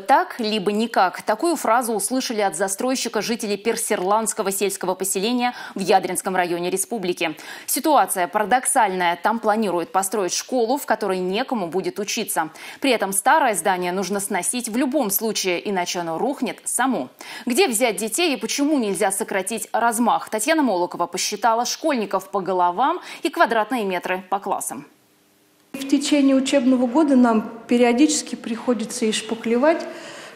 Так, либо никак. Такую фразу услышали от застройщика жителей Персерландского сельского поселения в Ядринском районе республики. Ситуация парадоксальная. Там планируют построить школу, в которой некому будет учиться. При этом старое здание нужно сносить в любом случае, иначе оно рухнет само. Где взять детей и почему нельзя сократить размах? Татьяна Молокова посчитала школьников по головам и квадратные метры по классам. В течение учебного года нам периодически приходится и шпаклевать,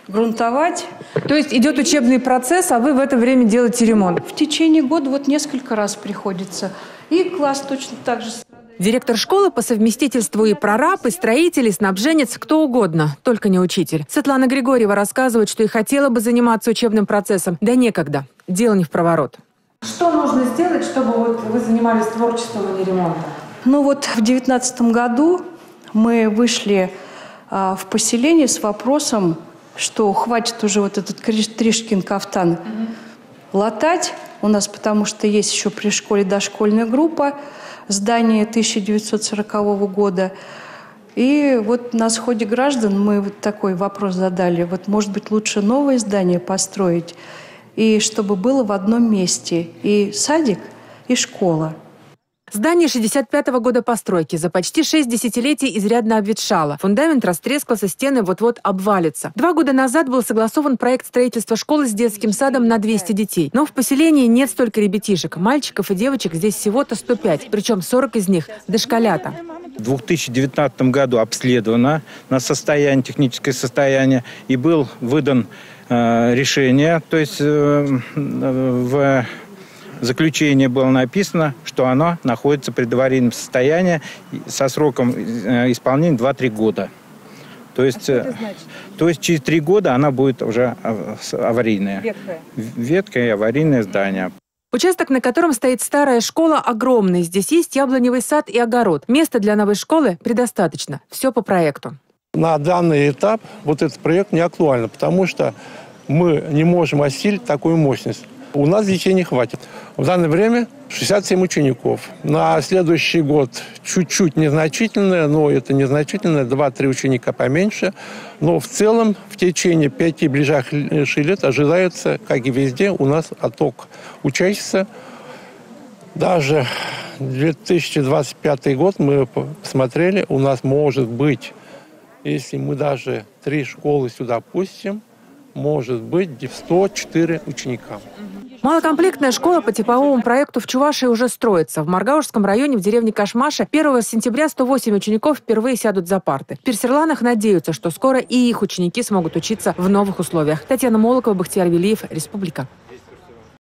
грунтовать. То есть идет учебный процесс, а вы в это время делаете ремонт? В течение года вот несколько раз приходится. И класс точно так же Директор школы по совместительству и прораб, и строитель, и снабженец, кто угодно, только не учитель. Светлана Григорьева рассказывает, что и хотела бы заниматься учебным процессом, да некогда. Дело не в проворот. Что нужно сделать, чтобы вот вы занимались творчеством, а не ремонтом? Ну вот в девятнадцатом году мы вышли а, в поселение с вопросом, что хватит уже вот этот Тришкин кафтан угу. латать у нас, потому что есть еще при школе дошкольная группа, здание 1940 года. И вот на сходе граждан мы вот такой вопрос задали. Вот, может быть, лучше новое здание построить, и чтобы было в одном месте и садик, и школа. Здание 65-го года постройки за почти шесть десятилетий изрядно обветшало. Фундамент растрескался, стены вот-вот обвалятся. Два года назад был согласован проект строительства школы с детским садом на 200 детей. Но в поселении нет столько ребятишек. Мальчиков и девочек здесь всего-то 105, причем 40 из них – дошколята. В 2019 году обследовано на состояние, техническое состояние, и был выдан э, решение, то есть э, в заключении было написано, что оно находится при аварийном состоянии со сроком э, исполнения 2-3 года. То есть, а то есть через три года она будет уже аварийная. Ветхое. Ветхое и аварийное здание. Участок, на котором стоит старая школа, огромный. Здесь есть яблоневый сад и огород. Места для новой школы предостаточно. Все по проекту. На данный этап вот этот проект не актуально, потому что мы не можем осилить такую мощность. У нас детей не хватит. В данное время 67 учеников. На следующий год чуть-чуть незначительное, но это незначительное, 2-3 ученика поменьше. Но в целом в течение пяти ближайших лет ожидается, как и везде, у нас отток учащихся. Даже 2025 год мы посмотрели, у нас может быть, если мы даже три школы сюда пустим, может быть 104 ученика. Малокомплектная школа по типовому проекту в Чувашии уже строится. В Маргаушском районе в деревне Кашмаша 1 сентября 108 учеников впервые сядут за парты. В Персерланах надеются, что скоро и их ученики смогут учиться в новых условиях. Татьяна Молокова, Бахтияр Велиев, Республика.